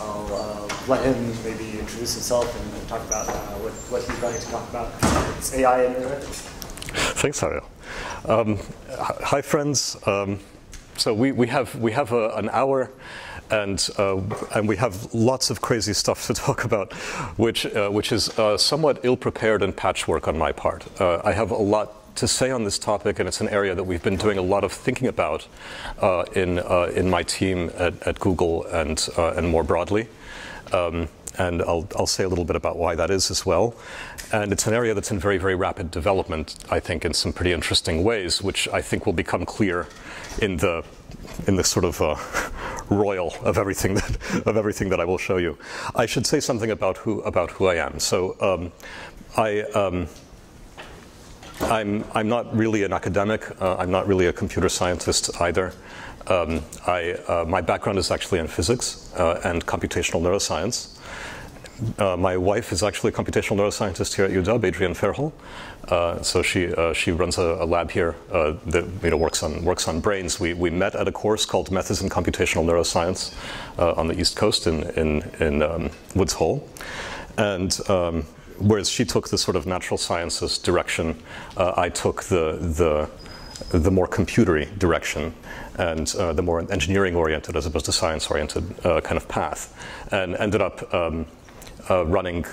I'll uh, let him maybe introduce himself and, talk about uh, what, what he's going to talk about. It's AI and internet. Thanks, Ariel. Um, hi, friends. Um, so we, we have we have a, an hour, and uh, and we have lots of crazy stuff to talk about, which uh, which is uh, somewhat ill prepared and patchwork on my part. Uh, I have a lot to say on this topic, and it's an area that we've been doing a lot of thinking about uh, in uh, in my team at, at Google and and more broadly. Um, and I'll, I'll say a little bit about why that is as well. And it's an area that's in very, very rapid development, I think, in some pretty interesting ways, which I think will become clear in the in the sort of uh, royal of everything that of everything that I will show you. I should say something about who about who I am. So um, I. Um, I'm, I'm not really an academic. Uh, I'm not really a computer scientist either. Um, I, uh, my background is actually in physics uh, and computational neuroscience. Uh, my wife is actually a computational neuroscientist here at UW, Adrienne Fairhall. Uh, so she uh, she runs a, a lab here that you know works on works on brains. We we met at a course called Methods in Computational Neuroscience on the East Coast in in, in um, Woods Hole, and. Um, whereas she took the sort of natural sciences direction, uh, I took the the the more computery direction and uh, the more engineering oriented as opposed to science oriented uh, kind of path, and ended up um, uh, running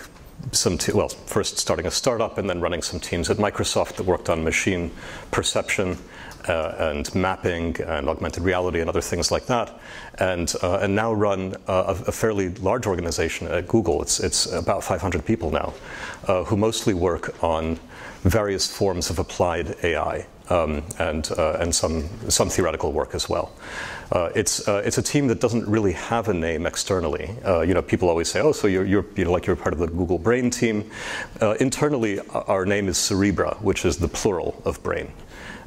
some, te- well, first starting a startup and then running some teams at Microsoft that worked on machine perception uh, and mapping and augmented reality and other things like that, and uh, and now run uh, a, a, fairly large organization at Google. It's it's about 500 people now, uh, who mostly work on various forms of applied AI um, and uh, and some some theoretical work as well. Uh, it's it's a team that doesn't really have a name externally. You know, people always say, "Oh, so you're, you're you know like you're part of the Google Brain team." Internally, our name is Cerebra, which is the plural of brain.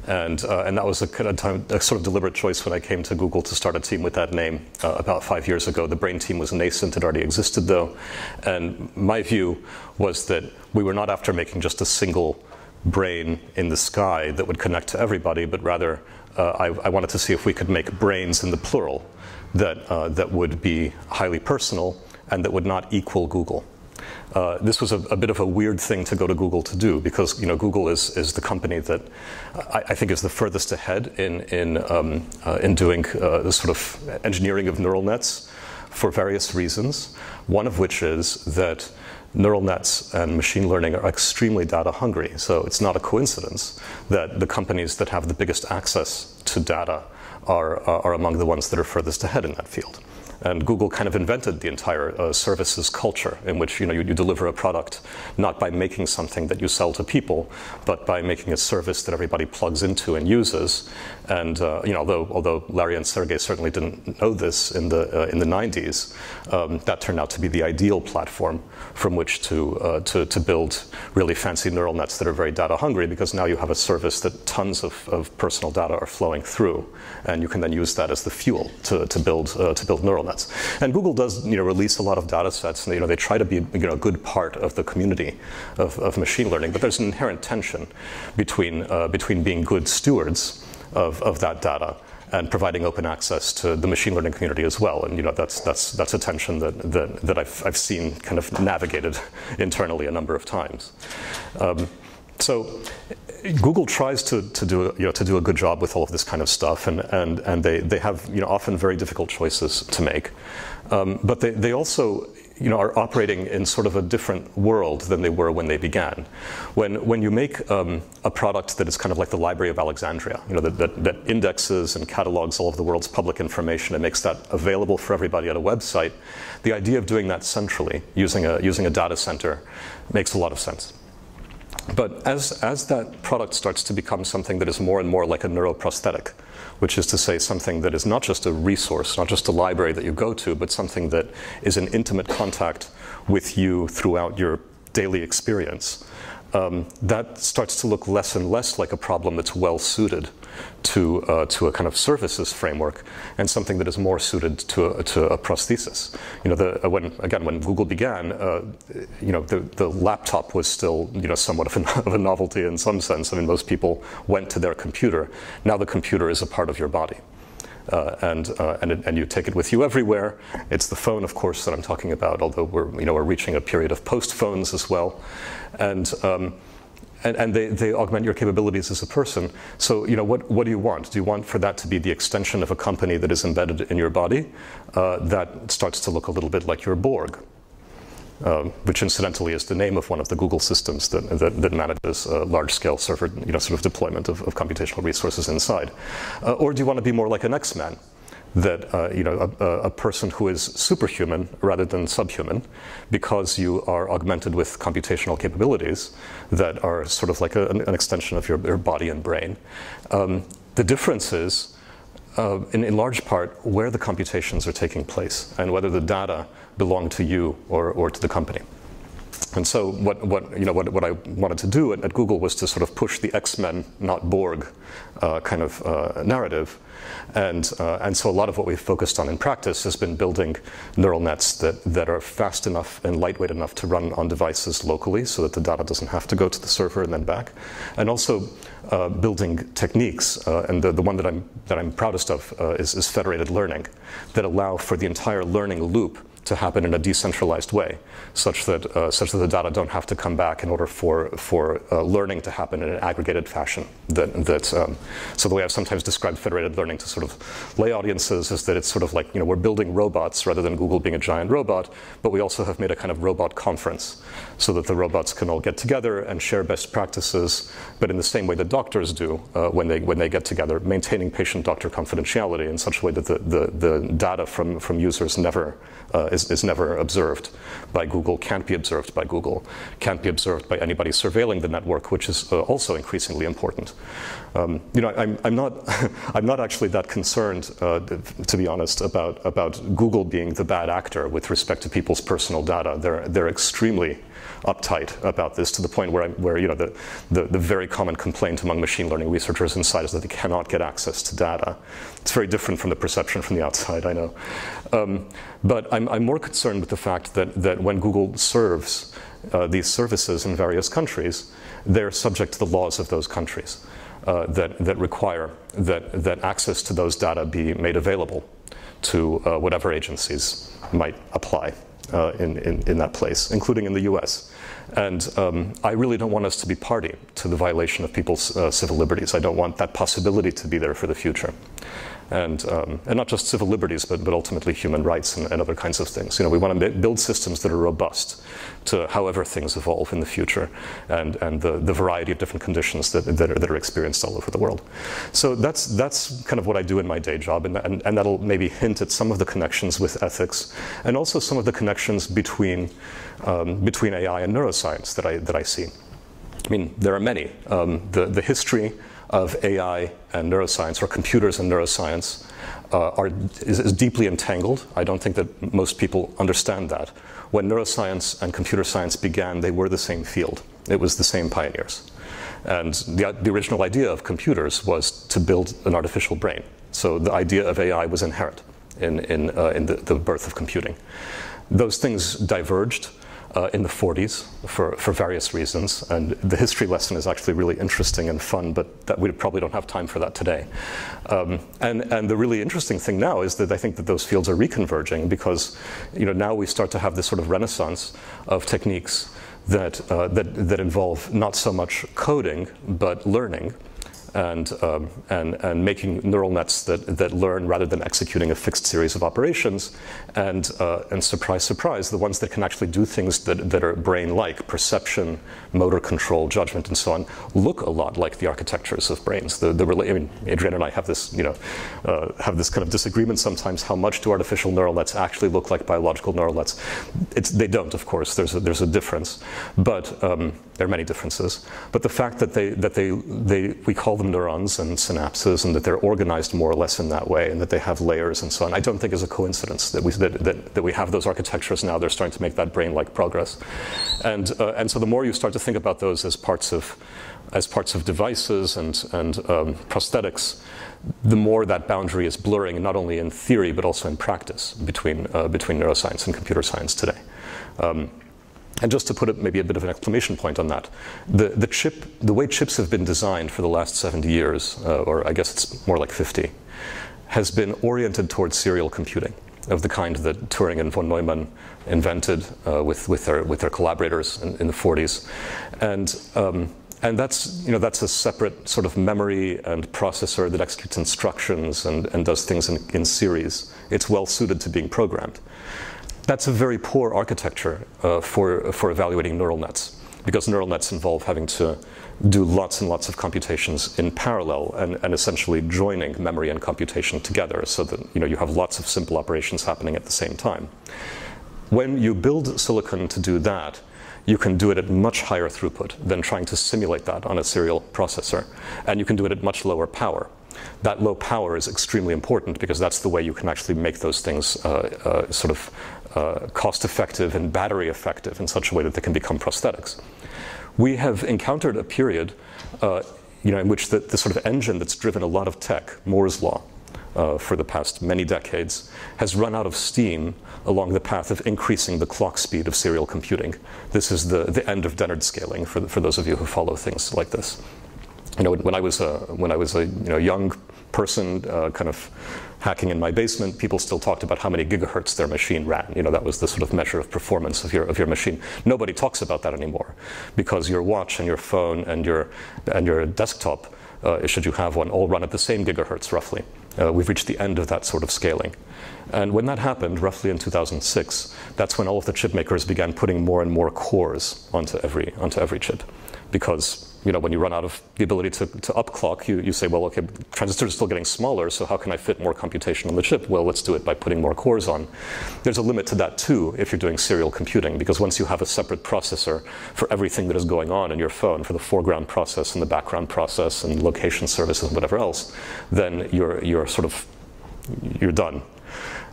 And, uh, and that was a, of time, a, sort of deliberate choice when I came to Google to start a team with that name uh, about five years ago. The brain team was nascent, it already existed though. And my view was that we were not after making just a single brain in the sky that would connect to everybody, but rather uh, I, I, wanted to see if we could make brains in the plural that, uh, that would be highly personal and that would not equal Google. Uh, this was a, a, bit of a weird thing to go to Google to do because you know Google is, is the company that I, I think is the furthest ahead in in um, uh, in doing uh, the sort of engineering of neural nets for various reasons. One of which is that neural nets and machine learning are extremely data hungry. So it's not a coincidence that the companies that have the biggest access to data are, are among the ones that are furthest ahead in that field. And Google kind of invented the entire uh, services culture in which you know you, you, deliver a product not by making something that you sell to people, but by making a service that everybody plugs into and uses. And uh, you know, although although Larry and Sergey certainly didn't know this in the uh, in the 90s, um, that turned out to be the ideal platform from which to, uh, to to build really fancy neural nets that are very data hungry because now you have a service that tons of, of personal data are flowing through, and you can then use that as the fuel to, to build uh, to build neural nets. And Google does you know release a lot of data sets, and you know they try to be you know a good part of the community of, of machine learning, but there's an inherent tension between uh, between being good stewards of, of that data and providing open access to the machine learning community as well. And you know that's that's that's a tension that that, that I've I've seen kind of navigated internally a number of times. Um, so Google tries to, to do you know to do a good job with all of this kind of stuff, and and and they they have you know often very difficult choices to make, um, but they they also you know, are operating in sort of a different world than they were when they began. When, when you make um, a product that is kind of like the Library of Alexandria, you know, that, that, that, indexes and catalogs all of the world's public information and makes that available for everybody at a website, the idea of doing that centrally, using a, using a data center, makes a lot of sense. But as, as that product starts to become something that is more and more like a neuroprosthetic, which is to say something that is not just a resource, not just a library that you go to, but something that is in intimate contact with you throughout your daily experience, um, that starts to look less and less like a problem that's well suited to, uh, to a kind of services framework and something that is more suited to a, to a prosthesis. You know, the, uh, when, again, when Google began, uh, you know, the, the laptop was still, you know, somewhat of a, of a novelty in some sense. I mean, most people went to their computer. Now the computer is a part of your body. uh, and, uh, and, and, you take it with you everywhere. It's the phone, of course, that I'm talking about, although we're, you know, we're reaching a period of post phones as well. And, um, and, and they, they, augment your capabilities as a person. So, you know, what, what do you want? Do you want for that to be the extension of a company that is embedded in your body uh, that starts to look a little bit like your Borg? Um, which incidentally is the name of one of the Google systems that, that, that manages uh, large-scale server, you know, sort of deployment of, of computational resources inside. Uh, or do you want to be more like an X-Man? That uh, you know a, a, person who is superhuman rather than subhuman, because you are augmented with computational capabilities that are sort of like a, an, extension of your, your body and brain. Um, the difference is, uh, in, in, large part, where the computations are taking place and whether the data belong to you or, or to the company. And so what, what, you know, what, what I wanted to do at, at Google was to sort of push the X-Men, not Borg, uh, kind of uh, narrative and, uh, and so a lot of what we've focused on in practice has been building neural nets that, that are fast enough and lightweight enough to run on devices locally so that the data doesn't have to go to the server and then back. And also uh, building techniques, uh, and the, the one that I'm, that I'm proudest of uh, is, is federated learning, that allow for the entire learning loop to happen in a decentralized way, such that, uh, such that the data don't have to come back in order for, for uh, learning to happen in an aggregated fashion. That, that, um, so the way I've sometimes described federated learning to sort of lay audiences is that it's sort of like, you know, we're building robots rather than Google being a giant robot, but we also have made a kind of robot conference so that the robots can all get together and share best practices, but in the same way that doctors do uh, when, they, when they get together, maintaining patient-doctor confidentiality in such a way that the, the, the data from, from users never uh, is, is never observed by Google, can't be observed by Google, can't be observed by anybody surveilling the network, which is uh, also increasingly important. Um, you know, I'm, I'm, not, I'm not actually that concerned, uh, to be honest, about, about Google being the bad actor with respect to people's personal data. They're, they're extremely uptight about this to the point where, I, where you know, the, the, the, very common complaint among machine learning researchers inside is that they cannot get access to data. It's very different from the perception from the outside, I know. Um, but I'm, I'm, more concerned with the fact that, that when Google serves uh, these services in various countries, they're subject to the laws of those countries uh, that, that require that, that access to those data be made available to uh, whatever agencies might apply uh, in, in, in, that place, including in the US. And um, I really don't want us to be party to the violation of people's uh, civil liberties. I don't want that possibility to be there for the future and, um, and not just civil liberties, but, but ultimately human rights and, and other kinds of things. You know, we want to build systems that are robust to however things evolve in the future and, and the, the variety of different conditions that, that, are, that are experienced all over the world. So that's, that's kind of what I do in my day job, and, and, and that'll maybe hint at some of the connections with ethics and also some of the connections between, um, between AI and neuroscience that I, that I see. I mean, there are many. Um, the, the history of AI and neuroscience, or computers and neuroscience, uh, are, is, is, deeply entangled. I don't think that most people understand that. When neuroscience and computer science began, they were the same field. It was the same pioneers. And the, the original idea of computers was to build an artificial brain. So the idea of AI was inherent in, in, uh, in the, the birth of computing. Those things diverged uh, in the 40s for, for various reasons. And the history lesson is actually really interesting and fun, but that we probably don't have time for that today. Um, and, and the really interesting thing now is that I think that those fields are reconverging because you know, now we start to have this sort of renaissance of techniques that, uh, that, that involve not so much coding, but learning and, um, and, and making neural nets that, that learn rather than executing a fixed series of operations. And, uh, and surprise, surprise, the ones that can actually do things that, that are brain-like, perception, motor control, judgment, and so on, look a lot like the architectures of brains. The, the I mean, Adrienne and I have this, you know, uh, have this kind of disagreement sometimes. How much do artificial neural nets actually look like biological neural nets? It's, they don't, of course. There's a, there's a difference, but um, there are many differences. But the fact that they, that they, they, we call them neurons and synapses and that they're organized more or less in that way and that they have layers and so on, I don't think is a coincidence that we, that, that, that we have those architectures now. They're starting to make that brain-like progress. And, uh, and so the more you start to think about those as parts of, as parts of devices and, and um, prosthetics, the more that boundary is blurring, not only in theory, but also in practice between, uh, between neuroscience and computer science today. Um, and just to put maybe a bit of an exclamation point on that, the, the chip, the way chips have been designed for the last 70 years, uh, or I guess it's more like 50, has been oriented towards serial computing of the kind that Turing and von Neumann invented uh, with, with, their, with their collaborators in, in the 40s. And, um, and that's, you know, that's a separate sort of memory and processor that executes instructions and, and does things in, in series. It's well suited to being programmed. That's a very poor architecture uh, for, for evaluating neural nets because neural nets involve having to do lots and lots of computations in parallel and, and, essentially joining memory and computation together so that you, know, you have lots of simple operations happening at the same time. When you build silicon to do that, you can do it at much higher throughput than trying to simulate that on a serial processor. And you can do it at much lower power. That low power is extremely important because that's the way you can actually make those things uh, uh, sort of uh, cost effective and battery effective in such a way that they can become prosthetics we have encountered a period uh, you know, in which the, the, sort of engine that's driven a lot of tech, Moore's Law, uh, for the past many decades, has run out of steam along the path of increasing the clock speed of serial computing. This is the, the end of Dennard scaling for, the, for those of you who follow things like this. You know, when I was a, when I was a you know, young person, uh, kind of hacking in my basement, people still talked about how many gigahertz their machine ran. You know, that was the sort of measure of performance of your, of your machine. Nobody talks about that anymore because your watch and your phone and your, and your desktop, uh, should you have one, all run at the same gigahertz roughly. Uh, we've reached the end of that sort of scaling. And when that happened, roughly in 2006, that's when all of the chip makers began putting more and more cores onto every, onto every chip because you know, when you run out of the ability to, to upclock, you, you say, well, okay, transistors are still getting smaller, so how can I fit more computation on the chip? Well, let's do it by putting more cores on. There's a limit to that too if you're doing serial computing, because once you have a separate processor for everything that is going on in your phone, for the foreground process and the background process and location services and whatever else, then you're, you're sort of, you're done.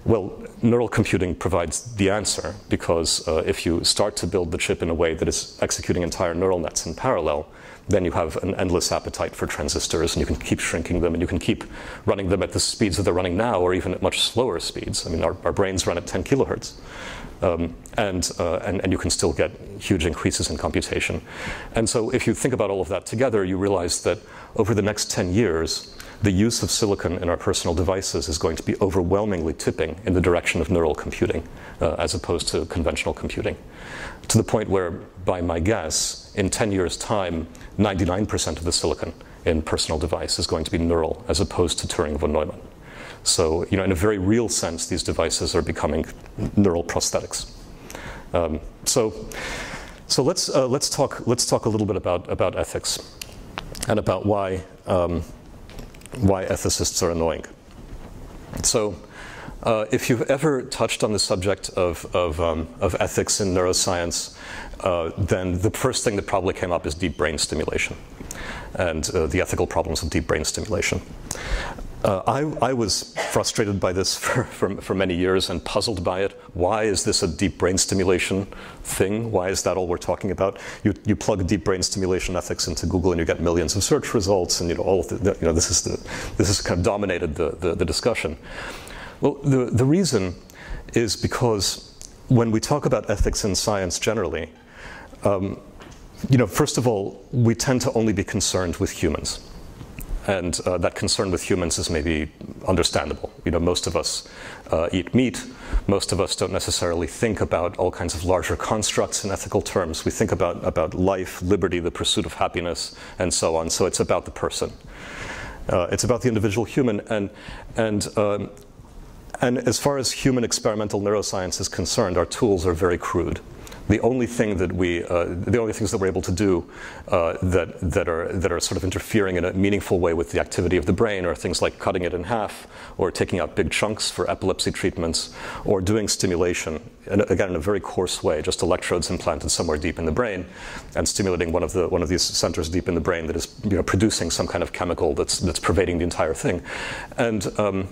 Well, neural computing provides the answer because uh, if you start to build the chip in a way that is executing entire neural nets in parallel, then you have an endless appetite for transistors and you can keep shrinking them and you can keep running them at the speeds that they're running now or even at much slower speeds. I mean, our, our brains run at 10 kilohertz. Um, and, uh, and, and you can still get huge increases in computation. And so if you think about all of that together, you realize that over the next 10 years, the use of silicon in our personal devices is going to be overwhelmingly tipping in the direction of neural computing uh, as opposed to conventional computing. To the point where, by my guess, in 10 years' time, 99% of the silicon in personal device is going to be neural as opposed to Turing von Neumann. So, you know, in a very real sense, these devices are becoming neural prosthetics. Um, so, so let's uh, let's talk let's talk a little bit about about ethics and about why um, why ethicists are annoying. So, uh, if you've ever touched on the subject of of, um, of ethics in neuroscience, uh, then the first thing that probably came up is deep brain stimulation and uh, the ethical problems of deep brain stimulation. Uh, I, I, was frustrated by this for, for, for, many years and puzzled by it. Why is this a deep brain stimulation thing? Why is that all we're talking about? You, you plug deep brain stimulation ethics into Google and you get millions of search results, and you know all the, the, you know this is the, this has kind of dominated the, the, the discussion. Well, the, the reason is because when we talk about ethics in science generally, um, you know, first of all, we tend to only be concerned with humans and uh, that concern with humans is maybe understandable. You know, most of us uh, eat meat. Most of us don't necessarily think about all kinds of larger constructs in ethical terms. We think about, about life, liberty, the pursuit of happiness, and so on. So it's about the person. Uh, it's about the individual human. And, and, um, and as far as human experimental neuroscience is concerned, our tools are very crude the only thing that we, uh, the only things that we're able to do uh, that, that, are, that are sort of interfering in a meaningful way with the activity of the brain are things like cutting it in half or taking out big chunks for epilepsy treatments or doing stimulation, and again, in a very coarse way, just electrodes implanted somewhere deep in the brain and stimulating one of, the, one of these centers deep in the brain that is you know, producing some kind of chemical that's, that's pervading the entire thing. And, um,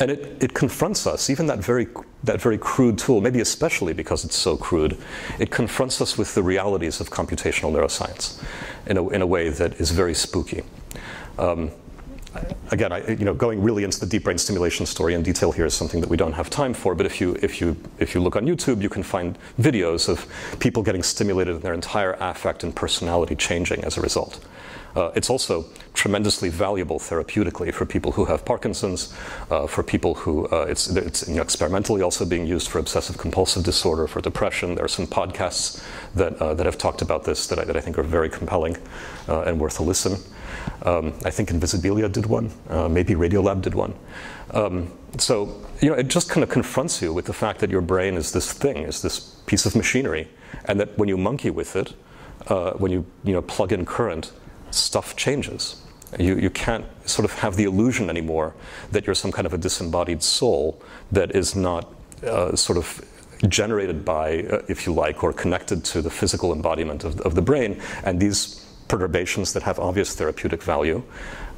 and it, it confronts us, even that very, that very crude tool, maybe especially because it's so crude, it confronts us with the realities of computational neuroscience in a, in a way that is very spooky. Um, again, I, you know, going really into the deep brain stimulation story in detail here is something that we don't have time for. But if you if you if you look on YouTube, you can find videos of people getting stimulated and their entire affect and personality changing as a result. Uh, it's also tremendously valuable therapeutically for people who have Parkinson's, uh, for people who uh, it's, it's you know, experimentally also being used for obsessive compulsive disorder, for depression. There are some podcasts that, uh, that have talked about this that I, that I think are very compelling uh, and worth a listen. Um, I think Invisibilia did one, uh, maybe Radiolab did one. Um, so you know, it just kind of confronts you with the fact that your brain is this thing, is this piece of machinery, and that when you monkey with it, when you you know plug in current, stuff changes. You, you can't sort of have the illusion anymore that you're some kind of a disembodied soul that is not uh, sort of generated by, uh, if you like, or connected to the physical embodiment of, of, the brain. And these perturbations that have obvious therapeutic value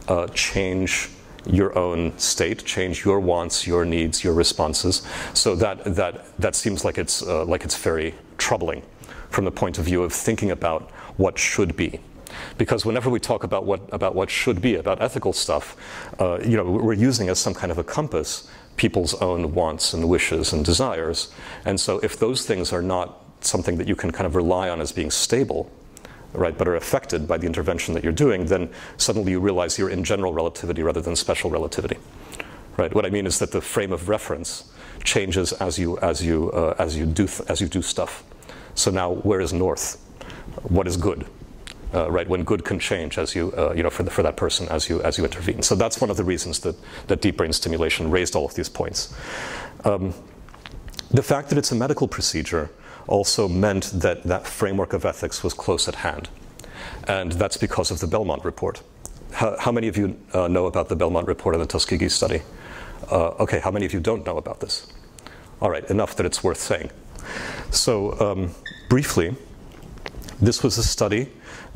uh, change your own state, change your wants, your needs, your responses. So that, that, that seems like it's, uh, like it's very troubling from the point of view of thinking about what should be. Because whenever we talk about what, about what should be, about ethical stuff, uh, you know, we're using as some kind of a compass people's own wants and wishes and desires. And so if those things are not something that you can kind of rely on as being stable, right, but are affected by the intervention that you're doing, then suddenly you realize you're in general relativity rather than special relativity. Right? What I mean is that the frame of reference changes as you as you uh, as you do as you do stuff. So now, where is north? What is good? Uh, right? When good can change as you, uh, you know, for, the, for that person as you, as you intervene. So that's one of the reasons that, that deep brain stimulation raised all of these points. Um, the fact that it's a medical procedure also meant that that framework of ethics was close at hand. And that's because of the Belmont report. How, how many of you uh, know about the Belmont report and the Tuskegee study? Uh, okay, how many of you don't know about this? All right, enough that it's worth saying. So, um, briefly, this was a study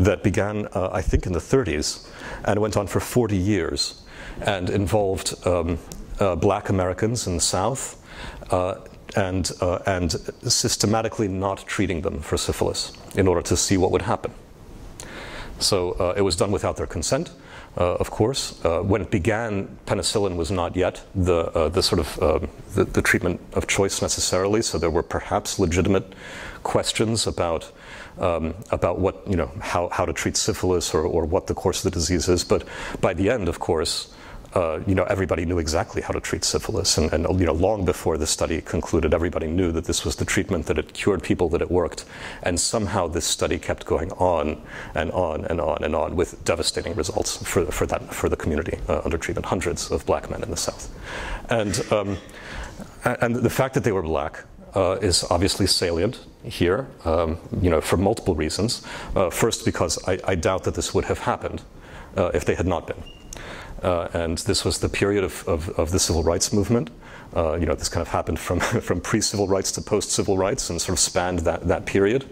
that began, uh, I think, in the 30s and went on for 40 years and involved um, uh, black Americans in the South uh, and, uh, and systematically not treating them for syphilis in order to see what would happen. So uh, it was done without their consent. Uh, of course. Uh, when it began, penicillin was not yet the, uh, the sort of um, the, the, treatment of choice necessarily, so there were perhaps legitimate questions about um, about what, you know, how, how to treat syphilis or, or what the course of the disease is. But by the end, of course, uh, you know, everybody knew exactly how to treat syphilis. And, and, you know, long before the study concluded, everybody knew that this was the treatment that it cured people, that it worked. And somehow this study kept going on and on and on and on with devastating results for, for, that, for the community uh, under treatment, hundreds of black men in the South. And, um, and the fact that they were black uh, is obviously salient here, um, you know, for multiple reasons. Uh, first, because I, I, doubt that this would have happened uh, if they had not been. Uh, and this was the period of, of, of the civil rights movement. Uh, you know, this kind of happened from, from pre-civil rights to post-civil rights and sort of spanned that, that period.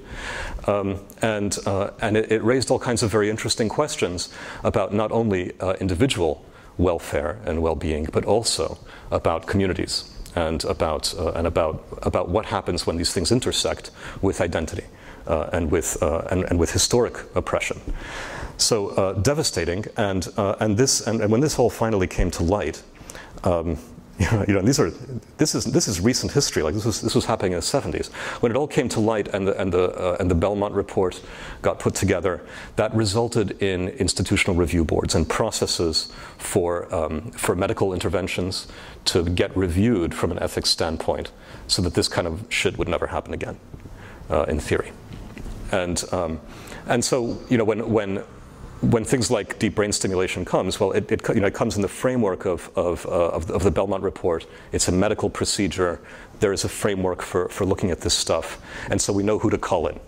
Um, and uh, and it, it, raised all kinds of very interesting questions about not only individual welfare and well-being, but also about communities and about, uh, and about, about what happens when these things intersect with identity uh, and, with, uh, and, and, with historic oppression. So uh, devastating, and, uh, and, this, and, and, when this all finally came to light, um, you know, these are, this is, this is recent history. Like this was, this was happening in the 70s. When it all came to light and the, and, the, uh, and the Belmont report got put together, that resulted in institutional review boards and processes for, um, for medical interventions to get reviewed from an ethics standpoint so that this kind of shit would never happen again, uh, in theory. And, um, and so, you know, when, when when things like deep brain stimulation comes, well, it, it, you know, it comes in the framework of, of, uh, of, of, the, Belmont report. It's a medical procedure. There is a framework for, for looking at this stuff. And so we know who to call in.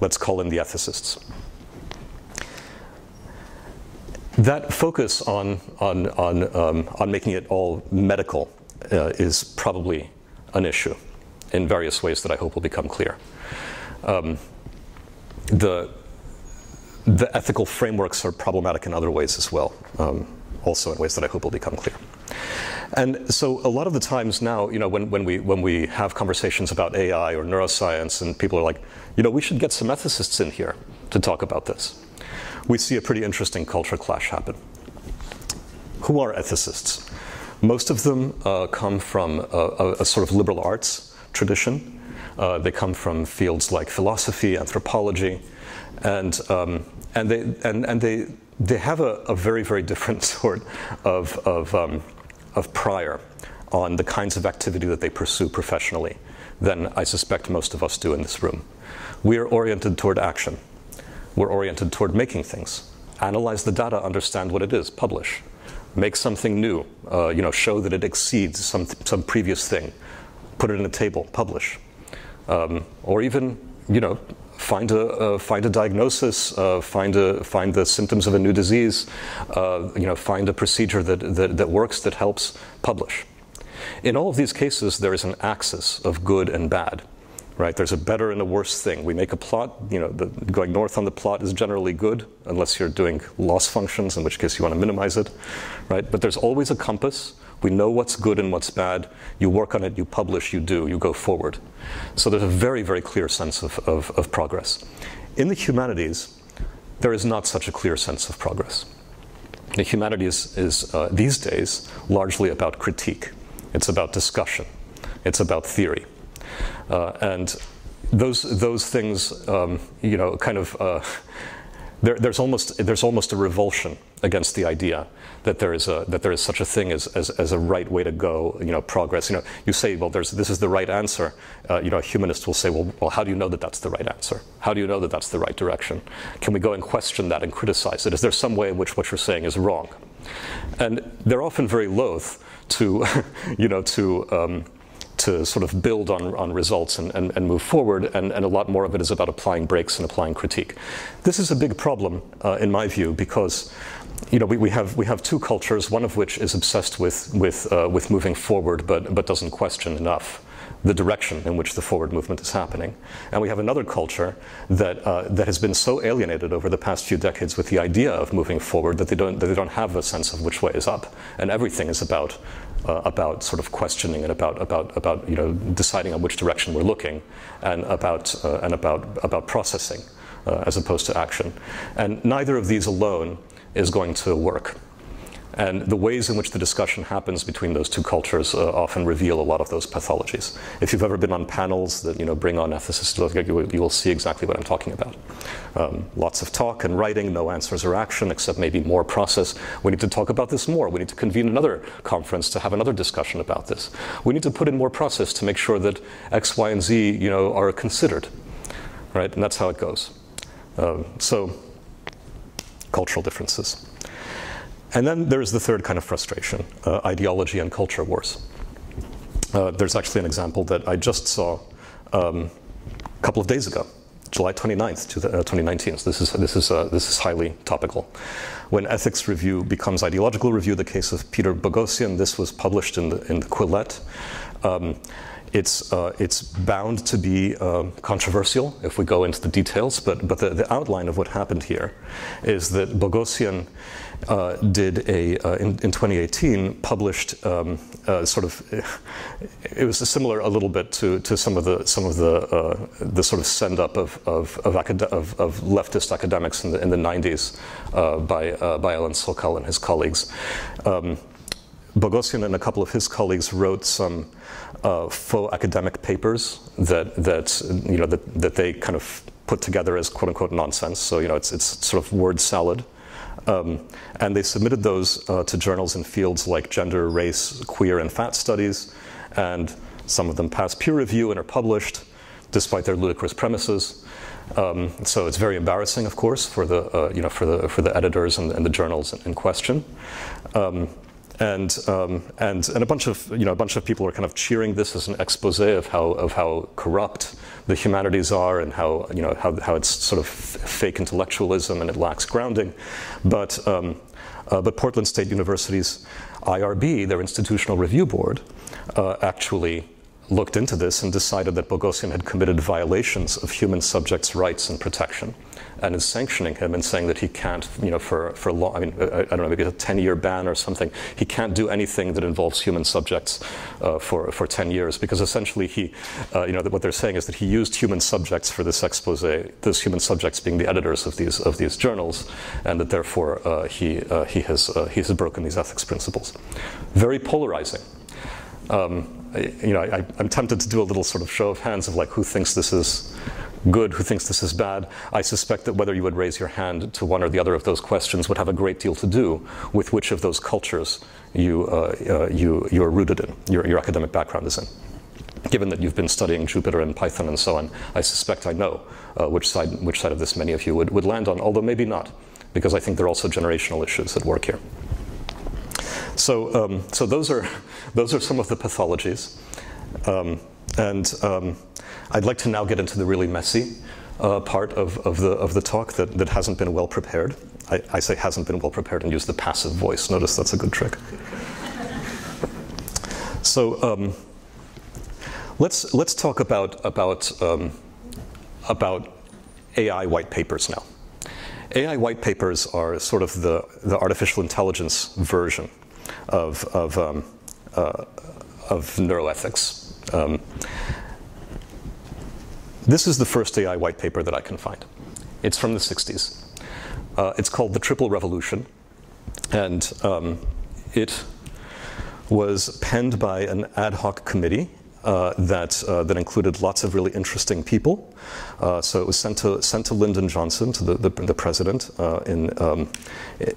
Let's call in the ethicists. That focus on, on, on, um, on making it all medical uh, is probably an issue in various ways that I hope will become clear. Um, the, the ethical frameworks are problematic in other ways as well, um, also in ways that I hope will become clear. And so a lot of the times now, you know, when, when, we, when we have conversations about AI or neuroscience and people are like, you know, we should get some ethicists in here to talk about this, we see a pretty interesting culture clash happen. Who are ethicists? Most of them uh, come from a, a, sort of liberal arts tradition. Uh, they come from fields like philosophy, anthropology, and um, and they and, and they they have a, a, very, very different sort of, of, um, of prior on the kinds of activity that they pursue professionally than I suspect most of us do in this room. We are oriented toward action. We're oriented toward making things. Analyze the data, understand what it is, publish. Make something new, uh, you know, show that it exceeds some, some previous thing. Put it in a table, publish. Um, or even, you know, find a, uh, find a diagnosis, uh, find, a, find the symptoms of a new disease, uh, you know, find a procedure that, that, that works, that helps, publish. In all of these cases, there is an axis of good and bad. Right? There's a better and a worse thing. We make a plot, you know, the, going north on the plot is generally good, unless you're doing loss functions, in which case you want to minimize it. Right? But there's always a compass. We know what's good and what's bad. You work on it, you publish, you do, you go forward. So there's a very, very clear sense of, of, of progress. In the humanities, there is not such a clear sense of progress. The humanities is, uh, these days, largely about critique. It's about discussion. It's about theory. Uh, and those, those things, um, you know, kind of, uh, there, there's, almost, there's almost a revulsion against the idea that there is, a, that there is such a thing as, as, as, a right way to go, you know, progress. You know, you say, well, there's, this is the right answer. Uh, you know, a humanist will say, well, well, how do you know that that's the right answer? How do you know that that's the right direction? Can we go and question that and criticize it? Is there some way in which what you're saying is wrong? And they're often very loath to, you know, to, um, to sort of build on, on results and, and, and move forward, and, and, a lot more of it is about applying brakes and applying critique. This is a big problem, uh, in my view, because you know, we, we, have, we have two cultures, one of which is obsessed with, with, uh, with moving forward but, but doesn't question enough the direction in which the forward movement is happening. And we have another culture that, uh, that has been so alienated over the past few decades with the idea of moving forward that they don't, that they don't have a sense of which way is up. And everything is about, uh, about sort of questioning and about, about, about you know, deciding on which direction we're looking and about, uh, and about, about processing uh, as opposed to action. And neither of these alone is going to work. And the ways in which the discussion happens between those two cultures uh, often reveal a lot of those pathologies. If you've ever been on panels that you know bring on ethicists, you will, see exactly what I'm talking about. Um, lots of talk and writing, no answers or action, except maybe more process. We need to talk about this more. We need to convene another conference to have another discussion about this. We need to put in more process to make sure that X, Y, and Z, you know, are considered, right? And that's how it goes. Um, so, cultural differences. And then there's the third kind of frustration uh, ideology and culture wars. Uh, there's actually an example that I just saw um, a couple of days ago, July 29th, 2019. Uh, so this is, this, is, uh, this is highly topical. When ethics review becomes ideological review, the case of Peter Boghossian, this was published in the, in the Quillette. Um, it's, uh, it's bound to be um, controversial if we go into the details, but, but the, the outline of what happened here is that Boghossian uh, did a, uh, in, in, 2018, published um, uh, sort of, it was similar a little bit to, to some of the, some of the, uh, the sort of send up of, of, of, of, of leftist academics in the, in the 90s uh, by, by Alan Sokal and his colleagues. Um, Boghossian and a couple of his colleagues wrote some uh, faux academic papers that, that, you know, that, that they kind of put together as quote unquote nonsense. So, you know, it's, it's sort of word salad. Um, and they submitted those uh, to journals in fields like gender, race, queer, and fat studies. And some of them pass peer review and are published, despite their ludicrous premises. Um, so it's very embarrassing, of course, for the, uh, you know, for the, for the editors and, and the journals in, in question. Um, and, um, and, and a bunch of you know a bunch of people are kind of cheering this as an expose of how of how corrupt the humanities are and how you know how, how it's sort of fake intellectualism and it lacks grounding, but um, uh, but Portland State University's IRB, their institutional review board, uh, actually looked into this and decided that Boghossian had committed violations of human subjects' rights and protection and is sanctioning him and saying that he can't, you know, for, for long, I mean, I, I don't know, maybe a 10 year ban or something, he can't do anything that involves human subjects uh, for, for 10 years because essentially he, uh, you know, what they're saying is that he used human subjects for this expose, those human subjects being the editors of these, of these journals, and that therefore uh, he, uh, he, has, uh, he has broken these ethics principles. Very polarizing. Um, you know, I, am tempted to do a little sort of show of hands of like who thinks this is good, who thinks this is bad. I suspect that whether you would raise your hand to one or the other of those questions would have a great deal to do with which of those cultures you, uh, uh, you, you're rooted in, your, your academic background is in. Given that you've been studying Jupyter and Python and so on, I suspect I know uh, which, side, which side of this many of you would, would land on, although maybe not, because I think there are also generational issues at work here. So, um, so those, are, those are some of the pathologies. Um, and um, I'd like to now get into the really messy uh, part of, of, the, of the talk that, that hasn't been well prepared. I, I say hasn't been well prepared and use the passive voice. Notice that's a good trick. So um, let's, let's talk about, about, um, about AI white papers now. AI white papers are sort of the, the artificial intelligence version of, of, um, uh, of neuroethics. Um, this is the first AI white paper that I can find. It's from the 60s. Uh, it's called The Triple Revolution, and um, it was penned by an ad hoc committee uh, that, uh, that included lots of really interesting people. Uh, so it was sent to, sent to Lyndon Johnson, to the, the, the president, uh, in, um,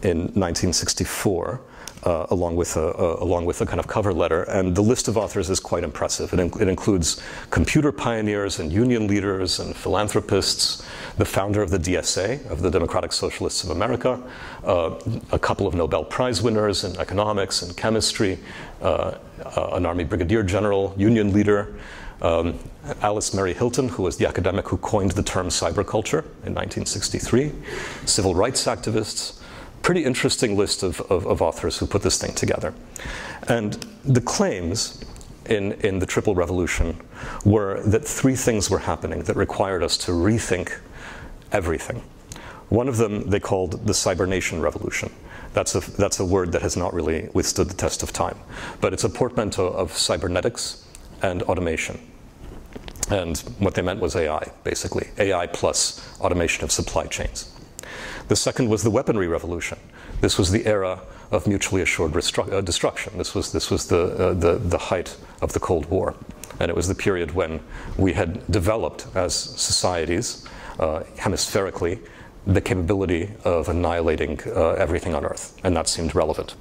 in 1964 uh, along with a, a, along with a kind of cover letter. And the list of authors is quite impressive. It, in, it, includes computer pioneers and union leaders and philanthropists, the founder of the DSA, of the Democratic Socialists of America, uh, a couple of Nobel Prize winners in economics and chemistry, uh, uh an Army brigadier general, union leader. Um, Alice Mary Hilton, who was the academic who coined the term cyberculture in 1963, civil rights activists, pretty interesting list of, of, of, authors who put this thing together. And the claims in, in the Triple Revolution were that three things were happening that required us to rethink everything. One of them they called the Cybernation Revolution. That's a, that's a word that has not really withstood the test of time. But it's a portmanteau of cybernetics and automation. And what they meant was AI, basically. AI plus automation of supply chains. The second was the weaponry revolution. This was the era of mutually assured uh, destruction. This was, this was the, uh, the, the height of the Cold War. And it was the period when we had developed as societies, uh, hemispherically, the capability of annihilating uh, everything on Earth. And that seemed relevant.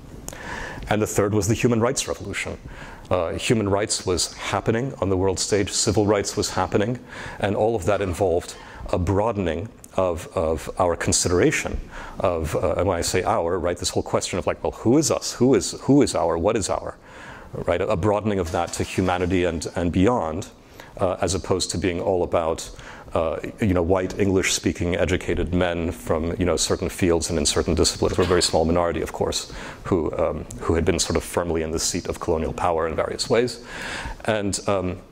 And the third was the human rights revolution. Uh, human rights was happening on the world stage, civil rights was happening, and all of that involved a broadening of, of our consideration of, uh, and when I say our, right, this whole question of like, well, who is us? Who is, who is our? What is our? Right, a broadening of that to humanity and, and beyond, uh, as opposed to being all about, uh, you know, white English-speaking educated men from, you know, certain fields and in certain disciplines. We're a very small minority, of course, who, um, who had been sort of firmly in the seat of colonial power in various ways. And, um,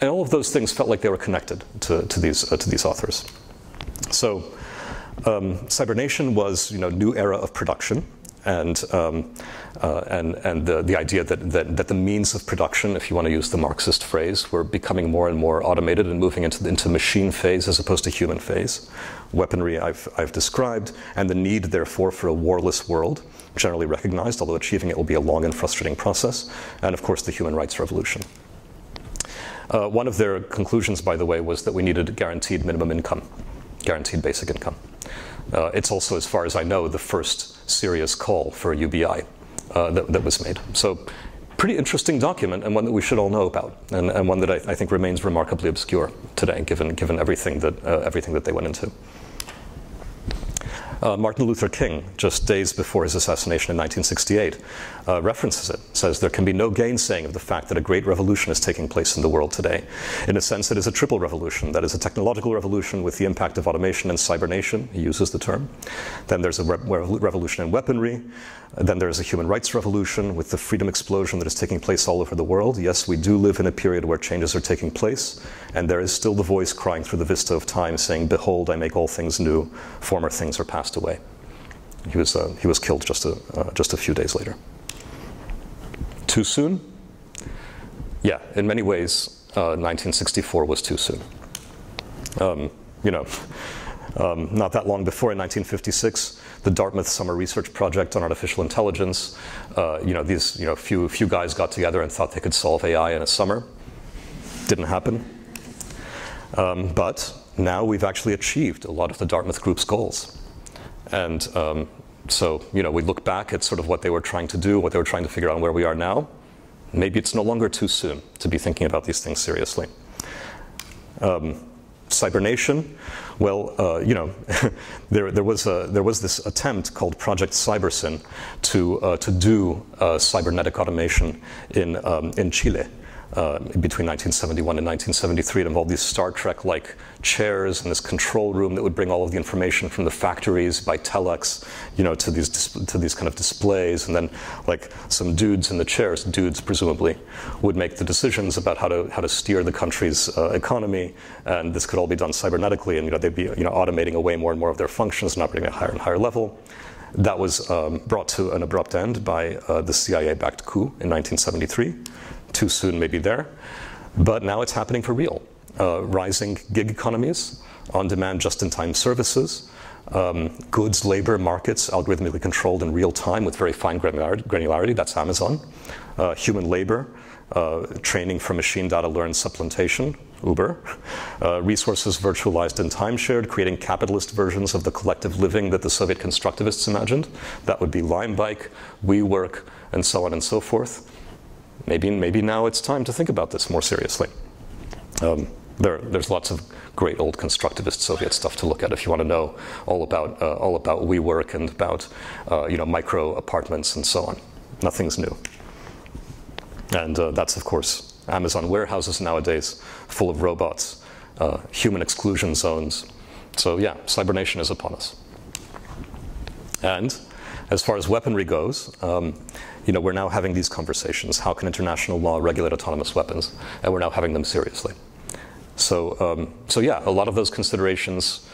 and all of those things felt like they were connected to, to, these, uh, to these authors. So um, Cybernation was, you know, new era of production. And, um, uh, and, and the, the idea that, that, that, the means of production, if you want to use the Marxist phrase, were becoming more and more automated and moving into, into machine phase as opposed to human phase. Weaponry I've, I've described, and the need, therefore, for a warless world, generally recognized, although achieving it will be a long and frustrating process. And of course, the human rights revolution. Uh, one of their conclusions, by the way, was that we needed guaranteed minimum income guaranteed basic income. Uh, it's also, as far as I know, the first serious call for a UBI uh, that, that, was made. So, pretty interesting document and one that we should all know about, and, and one that I, I, think remains remarkably obscure today, given, given everything, that, uh, everything that they went into. Uh, Martin Luther King, just days before his assassination in 1968, uh, references it, says there can be no gainsaying of the fact that a great revolution is taking place in the world today. In a sense, it is a triple revolution. That is a technological revolution with the impact of automation and cybernation, he uses the term. Then there's a re revolution in weaponry. Then there's a human rights revolution with the freedom explosion that is taking place all over the world. Yes, we do live in a period where changes are taking place, and there is still the voice crying through the vista of time saying, Behold, I make all things new, former things are passed away. He was, uh, he was killed just a, uh, just a few days later. Too soon? Yeah, in many ways, uh, 1964 was too soon. Um, you know, um, not that long before, in 1956, the Dartmouth Summer Research Project on Artificial Intelligence, uh, you know, these you know, few, few guys got together and thought they could solve AI in a summer. Didn't happen. Um, but now we've actually achieved a lot of the Dartmouth Group's goals. And um, so, you know, we look back at sort of what they were trying to do, what they were trying to figure out, and where we are now. Maybe it's no longer too soon to be thinking about these things seriously. Um, Cybernation, well, uh, you know, there, there, was a, there was this attempt called Project Cybersyn to, uh, to do uh, cybernetic automation in, um, in Chile uh, between 1971 and 1973. It involved these Star Trek like chairs and this control room that would bring all of the information from the factories by telex, you know, to these, to these kind of displays. And then, like, some dudes in the chairs, dudes presumably, would make the decisions about how to, how to steer the country's uh, economy. And this could all be done cybernetically. And, you know, they'd be, you know, automating away more and more of their functions and operating at a higher and higher level. That was um, brought to an abrupt end by uh, the CIA backed coup in 1973 too soon maybe there. But now it's happening for real. Uh, rising gig economies, on demand, just in time services, um, goods, labor markets algorithmically controlled in real time with very fine granularity, that's Amazon. Uh, human labor, uh, training for machine data learned supplantation, Uber. Uh, resources virtualized and time shared, creating capitalist versions of the collective living that the Soviet constructivists imagined. That would be Limebike, WeWork, and so on and so forth maybe, maybe now it's time to think about this more seriously. Um, there, there's lots of great old constructivist Soviet stuff to look at if you want to know all about, uh, all about WeWork and about uh, you know, micro apartments and so on. Nothing's new. And uh, that's, of course, Amazon warehouses nowadays full of robots, uh, human exclusion zones. So, yeah, cybernation is upon us. And as far as weaponry goes, um, you know, we're now having these conversations. How can international law regulate autonomous weapons? And we're now having them seriously. So, um, so yeah, a lot of those considerations,